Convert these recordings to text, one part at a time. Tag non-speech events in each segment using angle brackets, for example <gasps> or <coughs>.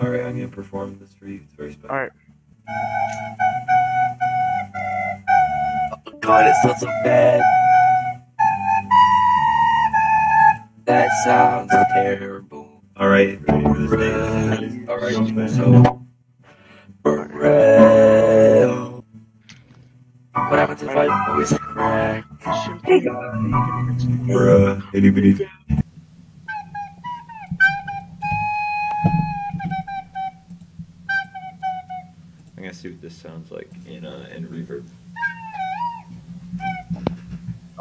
Alright, I'm gonna perform this for you. It's very special. Alright. Oh god, it sounds so bad. That sounds terrible. Alright, ready for this dance? Alright, so. For real. What happens if I voice crack? Bruh, itty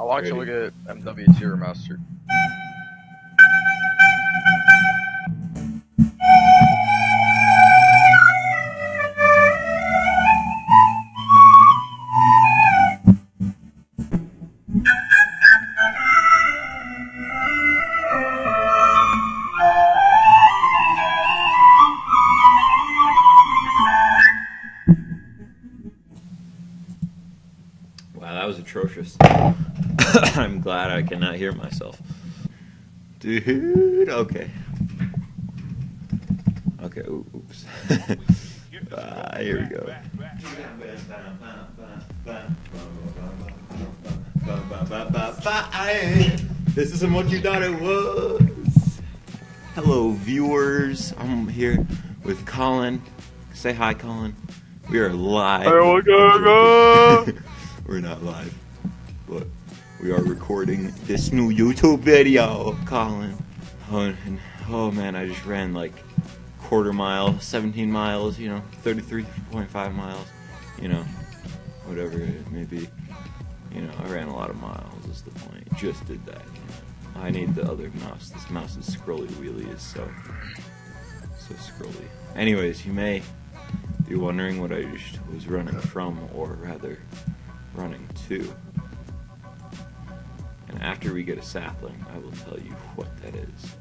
I'll actually look at MW Tier I cannot hear myself. Dude, okay. Okay, oops. <laughs> ah, here we go. This isn't what you thought it was. Hello, viewers. I'm here with Colin. Say hi, Colin. We are live. <laughs> We're not live, but we are recording this new YouTube video Colin. Oh, oh man, I just ran like quarter mile, 17 miles, you know, 33.5 miles, you know, whatever it may be. You know, I ran a lot of miles, is the point. Just did that. I need the other mouse. This mouse is scrolly wheelie is so, so scrolly. Anyways, you may be wondering what I just was running from, or rather, running to. After we get a sapling, I will tell you what that is.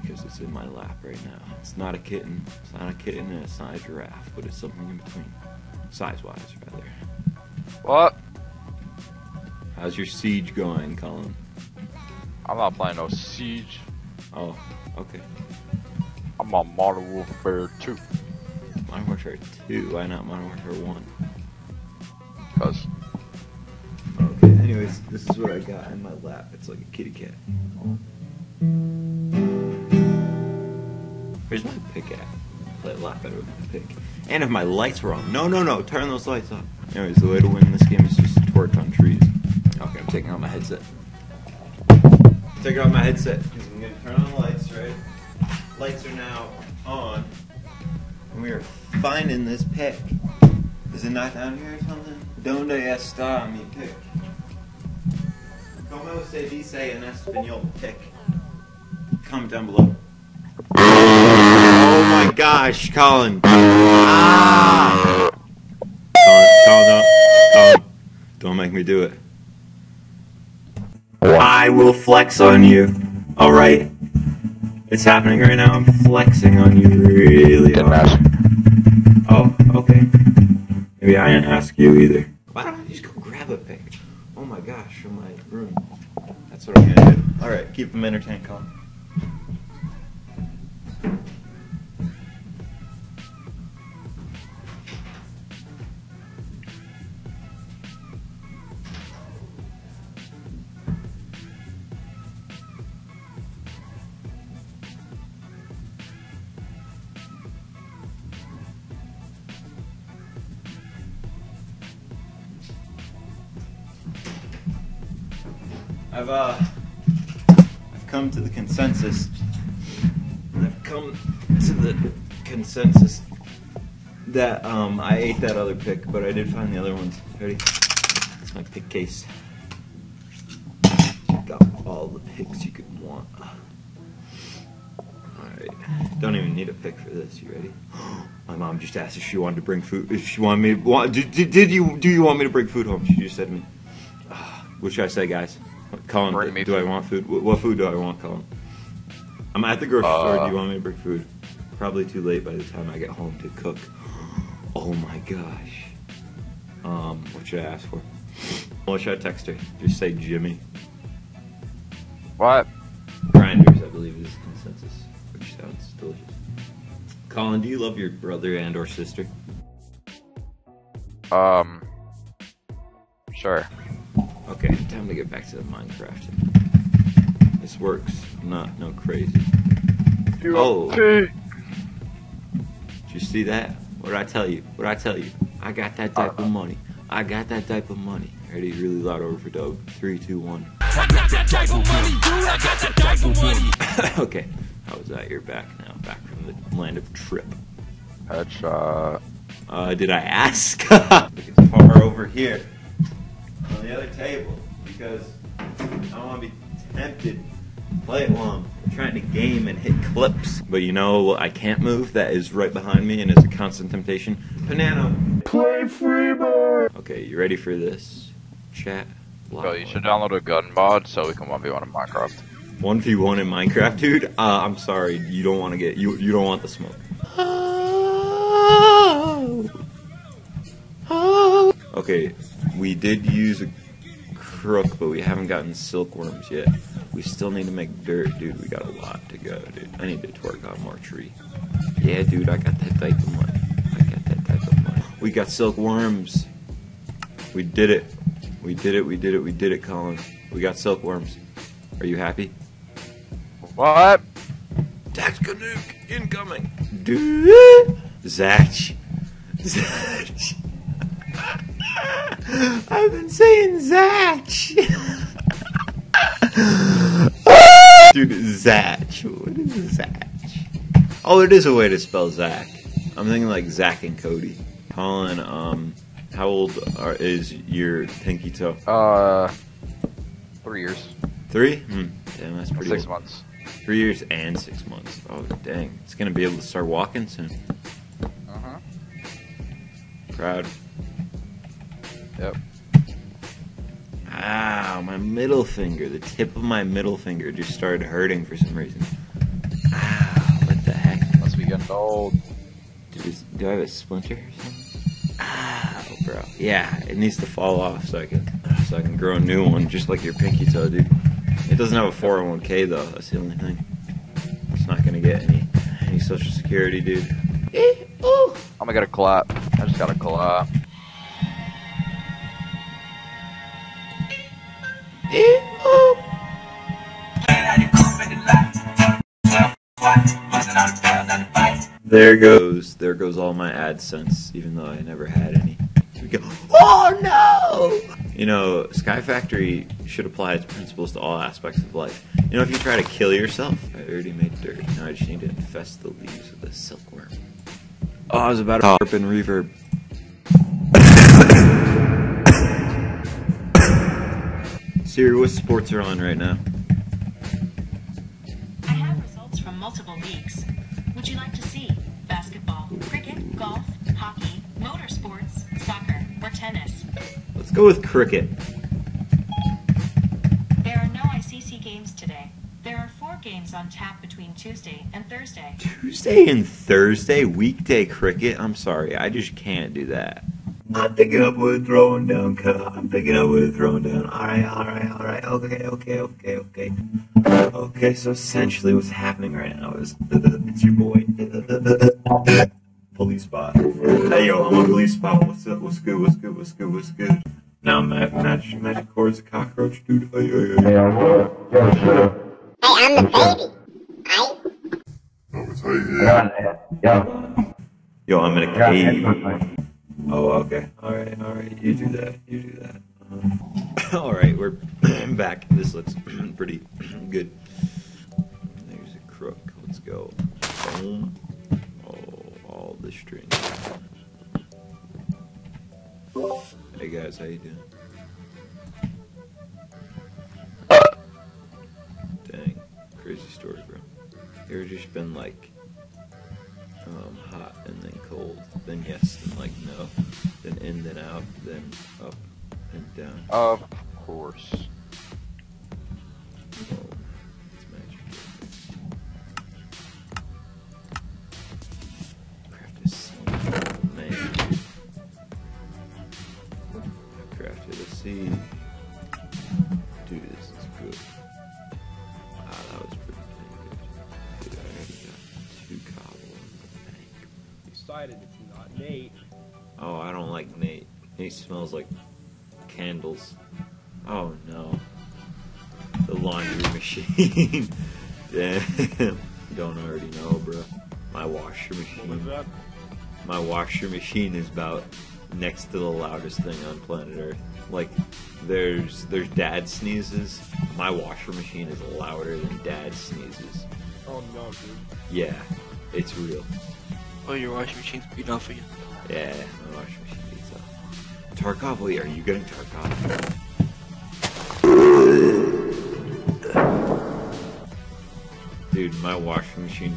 Because it's in my lap right now. It's not a kitten, it's not a kitten, and it's not a giraffe, but it's something in between. Size wise, rather. What? How's your siege going, Colin? I'm not playing no Siege. Oh, okay. I'm on Modern Warfare 2. Modern Warfare 2, why not Modern Warfare 1? Cause Okay, anyways, this is what I got in my lap. It's like a kitty cat. Where's my pick at? Play lap better with my pick. And if my lights were on. No, no, no, turn those lights off. Anyways, the way to win this game is just to twerk on trees. Okay, I'm taking out my headset. Taking out my headset. Because I'm gonna turn on the lights, right? Lights are now on. And we are finding this pick. Is it not down here or something? Donde está mi pick? Como se dice en español pick? Comment down below. Oh my gosh, Colin. Ah! Colin, Colin, don't, Colin, don't make me do it. I will flex on you. Alright. It's happening right now. I'm flexing on you really hard. Oh, okay. Maybe I didn't ask you either. Why don't I just go grab a pick? Oh my gosh, from my room. I'm gonna do. Alright, keep them entertained, Colin. I've uh, I've come to the consensus. I've come to the consensus that um, I ate that other pick, but I did find the other ones. Ready? It's my pick case. Got all the picks you could want. Alright. Don't even need a pick for this. You ready? <gasps> My mom just asked if she wanted to bring food. If she wanted me, want, did, you do you want me to bring food home? She just said to me. What should I say, guys? Colin, Bring me do I want food? What, food do I want, Colin? I'm at the grocery store. Do Uh, you want me to bring food? Probably too late by the time I get home to cook. Oh my gosh. Um, what should I ask for? What should I text her? Just say Jimmy. What? Grinders, I believe, is consensus, which sounds delicious. Colin, do you love your brother and or sister? Um. Sure. Okay, time to get back to the Minecraft. This works. Not no crazy. Oh. Okay. Did you see that? What did I tell you? What did I tell you? I got that type of money. I got that type of money. Ready? Really loud over for Doug. Three, two, one. <laughs> I got that type of money, dude. I got that type of money. <laughs> okay. How was that? You're back now. Back from the land of Trip. Headshot. Uh, did I ask? <laughs> it's far over here on the other table because I don't want to be tempted to play it while I'm trying to game and hit clips. But you know, I can't move. That is right behind me and is a constant temptation. Panano. Play Freebird. Okay, you ready for this? Chat. Bro, you should download a gun mod so we can 1v1 in Minecraft. One v one in Minecraft, dude. Uh, I'm sorry, you don't want to get you. You don't want the smoke. Okay, we did use a crook, but we haven't gotten silkworms yet. We still need to make dirt, dude. We got a lot to go, dude. I need to twerk on more tree. Yeah, dude, I got that type of money. I got that type of money. We got silkworms. We did it. We did it. We did it. We did it, Colin. We got silkworms. Are you happy? What? Dax Canuck incoming. Dude. Zach. Zach. <laughs> I've been saying Zach. Dude, Zach. What is Zach? Oh, it is a way to spell Zach. I'm thinking like Zach and Cody. Colin, um, how old are, is your pinky toe? Uh. Three years. Three? Hmm. Damn, that's pretty Six old. months. Three years and six months. Oh, dang. It's going to be able to start walking soon. Uh huh. Proud. Yep. Ow, my middle finger. The tip of my middle finger just started hurting for some reason. Ow, what the heck? Must be getting old. Do, do I have a splinter or something? Ow, bro. Yeah, it needs to fall off so I can so I can grow a new one, just like your pinky toe, dude. It doesn't have a 401k though. That's the only thing. It's not gonna get any any social security, dude. I'm gonna get a clap. I just got a clap. There goes, there goes all my AdSense, even though I never had any. We go, oh no! You know, Sky Factory should apply its principles to all aspects of life. You know, if you try to kill yourself, I already made dirt. Now I just need to infest the leaves with a silkworm. Oh, I was about to harp and reverb. Siri, what sports are on right now? I have results from multiple leagues. Would you like to see basketball, cricket, golf, hockey, motorsports, soccer, or tennis? Let's go with cricket. There are no ICC games today. There are four games on tap between Tuesday and Thursday. Tuesday and Thursday weekday cricket. I'm sorry, I just can't do that. Not picking up with throwing down, cut. I'm picking up with throwing down. All right, all right, all right. Okay, okay, okay, okay. Okay, so essentially, what's happening right now is it's your boy, police spot. Hey yo, I'm a police spot. What's up? What's good? What's good? What's good? What's good? Now, ma- magic, magic chords, a cockroach, dude. Hey, hey, hey. Hey, I'm the baby. Yo, I'm in a cave. Oh, okay. All right, all right. You do that. You do that. Uh, <coughs> all right, we're <coughs> back. This looks <coughs> pretty good. There's a crook. Let's go. Boom. Oh, all the strings. Hey guys, how you doing? Dang, crazy story, bro. Ever just been like yes, then like no, then in, then out, then up and down. Of course. Oh, it's magic. Craft is so man. I crafted a seed. Dude, this is good. Wow, that was pretty dang good. Dude, I already got two cobble in the bank. decided it's not Nate. Oh, I don't like Nate. Nate smells like candles. Oh no. The laundry <laughs> machine. Damn. Don't already know, bro. My washer machine. My washer machine is about next to the loudest thing on planet Earth. Like, there's there's dad sneezes. My washer machine is louder than dad sneezes. Oh no, dude. Yeah, it's real. Oh, your washing machine's beat off again. Yeah, my washing machine beats up. Tarkov, wait, are you getting Tarkov? Dude, my washing machine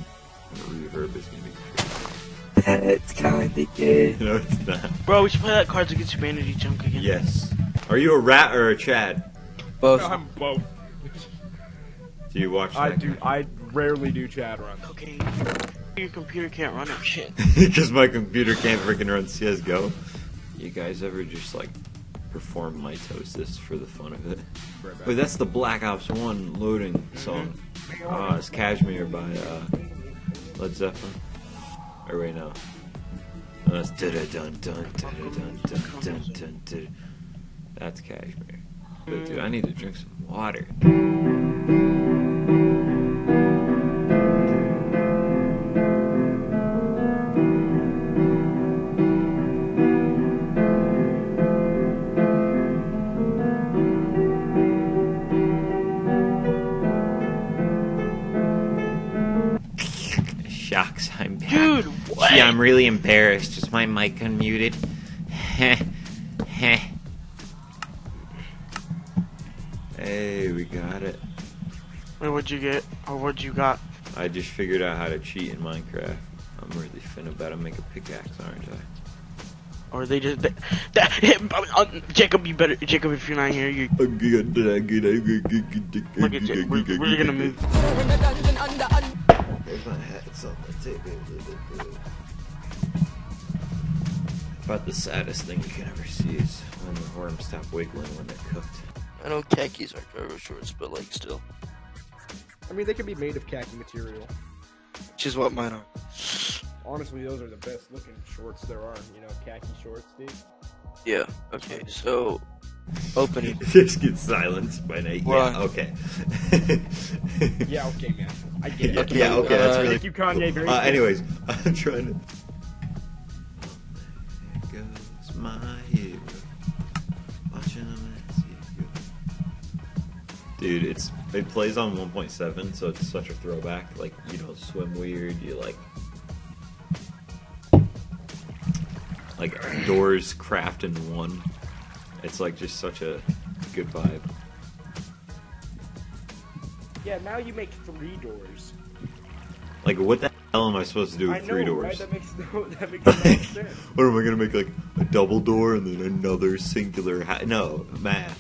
reverb is gonna be It's kinda gay. <laughs> No, it's not. Bro, we should play that Cards Against Humanity junk again. Yes. Are you a rat or a Chad? Both. I'm both. Do you watch I that? do. I rarely do Chad runs. Cocaine your computer can't run it. Shit. <laughs> Because my computer can't freaking run CSGO. You guys ever just like perform mitosis for the fun of it? Right Wait, that's the Black Ops 1 loading mm-hmm. song. Ah, uh, it's Kashmir by uh, Led Zeppelin. Or wait, no. no that's da dun dun da dun dun dun dun dun. That's Kashmir. But dude, I need to drink some water. Shucks, I'm back. Dude, what? Gee, I'm really embarrassed. Is my mic unmuted? Heh. Heh. Hey, we got it. Wait, what'd you get? Or what'd you got? I just figured out how to cheat in Minecraft. I'm really finna about to make a pickaxe, aren't I? Or they just. That, that, uh, Jacob, you better. Jacob, if you're not here, you. Look at you. We're, we're gonna move. About the saddest thing you can ever see is when the worms stop wiggling when they're cooked. I know khakis aren't cargo shorts, but like still. I mean, they can be made of khaki material. Which is what mine are. Honestly, those are the best looking shorts there are. You know, khaki shorts, dude. Yeah. Okay. So, opening. <laughs> Just get silenced by Nate. Why? Yeah, okay. <laughs> Yeah, okay, man. I get yeah, it. yeah, okay, that's Uh, really. Thank you, Kanye. Very Uh, anyways, <laughs> I'm trying to. There goes my hero. Watching him as. Dude, it's it plays on 1.7, so it's such a throwback. Like you know, swim weird. You like like doors craft in one. It's like just such a good vibe. Yeah, now you make three doors. Like, what the hell am I supposed to do with I know, three doors? right? That makes no, <laughs> that makes no <laughs> sense. what am I gonna make like a double door and then another singular? Ha- no math.